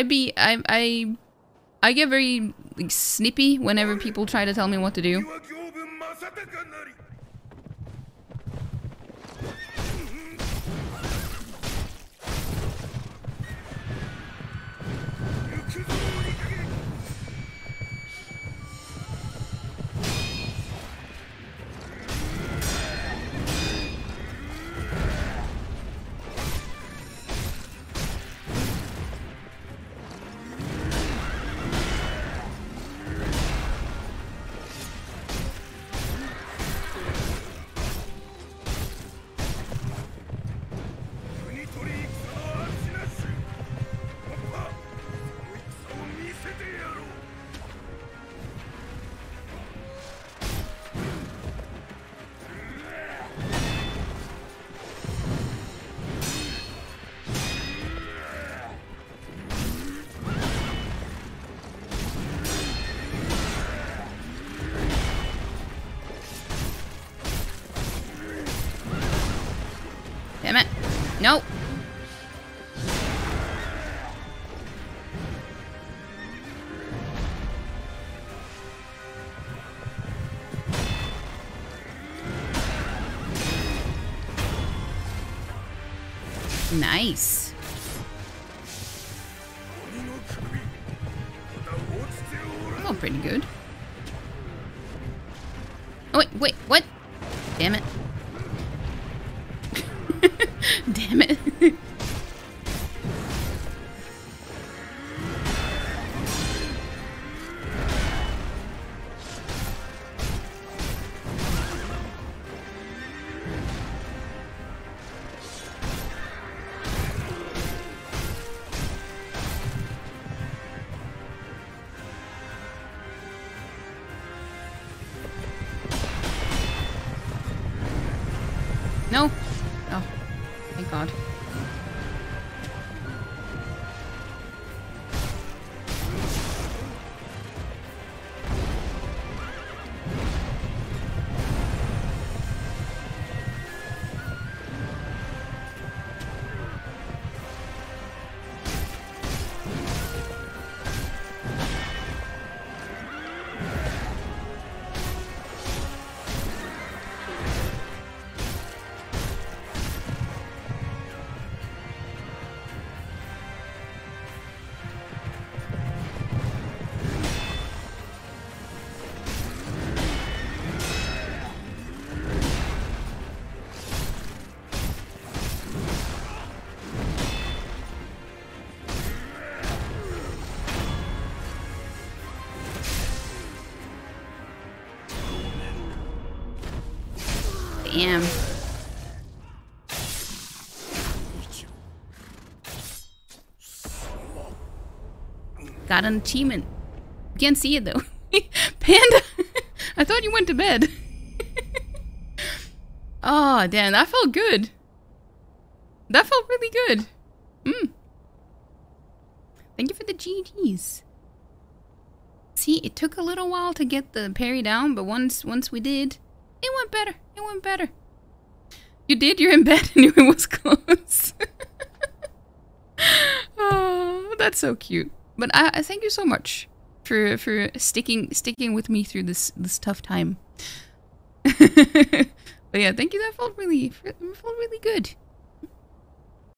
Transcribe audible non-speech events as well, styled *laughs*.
I'd be I I I get very like, snippy whenever people try to tell me what to do. *laughs* Nope. Nice. Oh, pretty good. Oh, wait, wait, what? Damn it. *laughs* Damn it. no. Oh, thank God. Damn. Got an achievement. Can't see it though. *laughs* Panda! *laughs* I thought you went to bed. *laughs* oh, damn, that felt good. That felt really good. Mm. Thank you for the GGs. See, it took a little while to get the parry down, but once once we did, it went better. It went better. You did. You're in bed. Knew *laughs* it was close. *laughs* oh, that's so cute. But I, I thank you so much for for sticking sticking with me through this this tough time. *laughs* but yeah, thank you. That felt really felt really good.